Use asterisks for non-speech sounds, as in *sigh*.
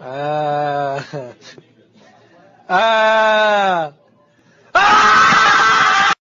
아, *laughs* 아,